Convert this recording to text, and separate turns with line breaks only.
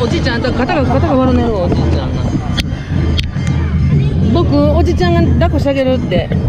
おじいちゃんあんた肩が肩が悪なるわおじいちゃんな僕おじちゃんが抱っこしてあげるって。